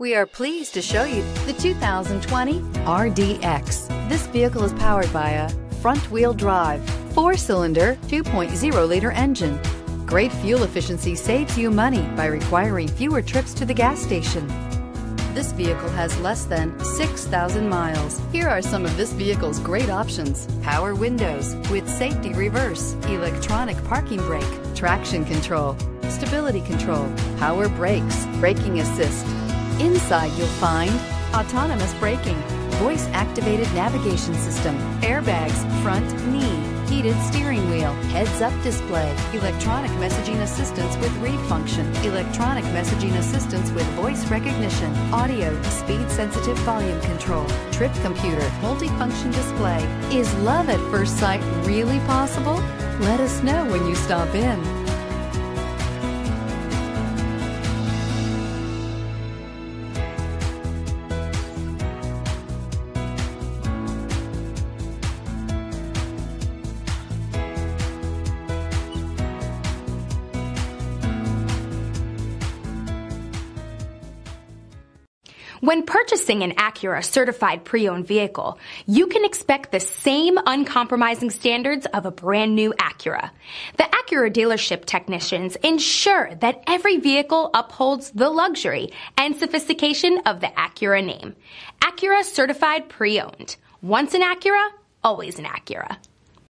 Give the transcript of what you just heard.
We are pleased to show you the 2020 RDX. This vehicle is powered by a front-wheel drive, four-cylinder, 2.0-liter engine. Great fuel efficiency saves you money by requiring fewer trips to the gas station. This vehicle has less than 6,000 miles. Here are some of this vehicle's great options. Power windows with safety reverse, electronic parking brake, traction control, stability control, power brakes, braking assist, Inside you'll find autonomous braking, voice-activated navigation system, airbags, front knee, heated steering wheel, heads-up display, electronic messaging assistance with read function, electronic messaging assistance with voice recognition, audio, speed-sensitive volume control, trip computer, multifunction display. Is love at first sight really possible? Let us know when you stop in. When purchasing an Acura certified pre-owned vehicle, you can expect the same uncompromising standards of a brand new Acura. The Acura dealership technicians ensure that every vehicle upholds the luxury and sophistication of the Acura name. Acura certified pre-owned. Once an Acura, always an Acura.